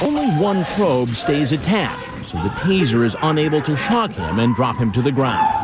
Only one probe stays attached, so the taser is unable to shock him and drop him to the ground.